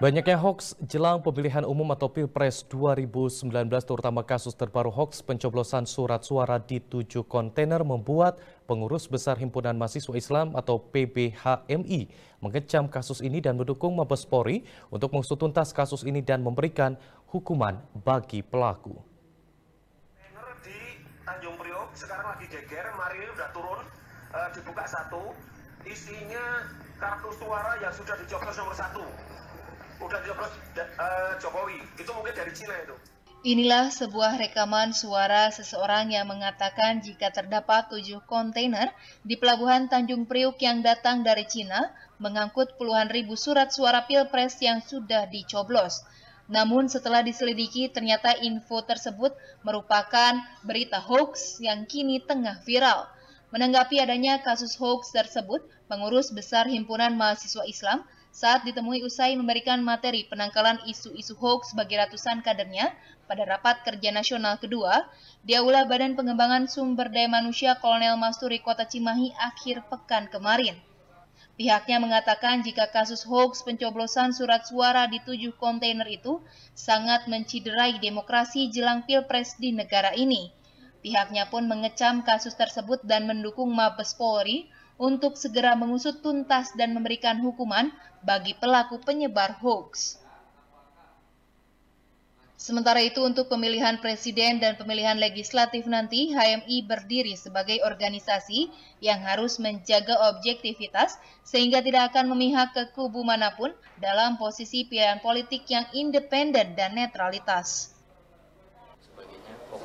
Banyaknya hoax jelang pemilihan umum atau Pilpres 2019 terutama kasus terbaru hoax pencoblosan surat suara di tujuh kontainer membuat pengurus besar Himpunan Mahasiswa Islam atau PBHMI mengecam kasus ini dan mendukung Mabes Polri untuk mengusut tuntas kasus ini dan memberikan hukuman bagi pelaku. Di Tanjung Priok sekarang lagi geger, mari udah turun, uh, dibuka satu, isinya kartu suara yang sudah dicoblos nomor satu udah dioplos uh, Jokowi. Itu mungkin dari Cina itu. Inilah sebuah rekaman suara seseorang yang mengatakan jika terdapat tujuh kontainer di pelabuhan Tanjung Priuk yang datang dari Cina mengangkut puluhan ribu surat suara pilpres yang sudah dicoblos. Namun setelah diselidiki ternyata info tersebut merupakan berita hoax yang kini tengah viral. Menanggapi adanya kasus hoax tersebut, pengurus besar Himpunan Mahasiswa Islam saat ditemui usai memberikan materi penangkalan isu-isu hoax bagi ratusan kadernya pada rapat kerja nasional kedua di Aula Badan Pengembangan Sumber Daya Manusia Kolonel Masturi Kota Cimahi akhir pekan kemarin. Pihaknya mengatakan jika kasus hoax pencoblosan surat suara di tujuh kontainer itu sangat menciderai demokrasi jelang pilpres di negara ini. Pihaknya pun mengecam kasus tersebut dan mendukung Mabes Polri untuk segera mengusut tuntas dan memberikan hukuman bagi pelaku penyebar hoax. Sementara itu untuk pemilihan presiden dan pemilihan legislatif nanti, HMI berdiri sebagai organisasi yang harus menjaga objektivitas sehingga tidak akan memihak ke kubu mana pun dalam posisi pilihan politik yang independen dan netralitas.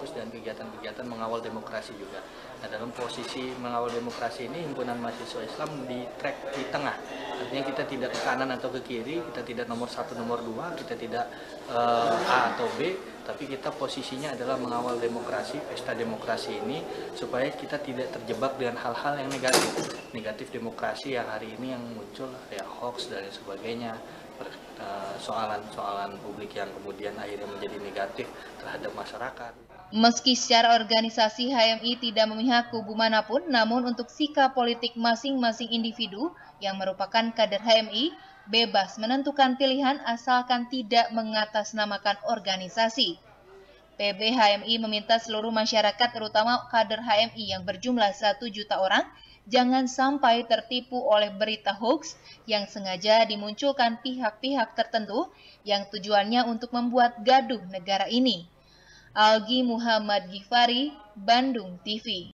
Fokus dan kegiatan-kegiatan mengawal demokrasi juga. Nah, dalam posisi mengawal demokrasi ini himpunan mahasiswa Islam di track di tengah. Artinya kita tidak ke kanan atau ke kiri, kita tidak nomor satu, nomor dua, kita tidak uh, A atau B, tapi kita posisinya adalah mengawal demokrasi, pesta demokrasi ini supaya kita tidak terjebak dengan hal-hal yang negatif. Negatif demokrasi yang hari ini yang muncul ya hoax dan sebagainya, soalan-soalan publik yang kemudian akhirnya menjadi negatif terhadap masyarakat. Meski secara organisasi HMI tidak memihak kubu mana pun, namun untuk sikap politik masing-masing individu yang merupakan kader HMI bebas menentukan pilihan asalkan tidak mengatasnamakan organisasi. PB HMI meminta seluruh masyarakat terutama kader HMI yang berjumlah 1 juta orang jangan sampai tertipu oleh berita hoax yang sengaja dimunculkan pihak-pihak tertentu yang tujuannya untuk membuat gaduh negara ini. Algi Muhammad Gifari, Bandung TV.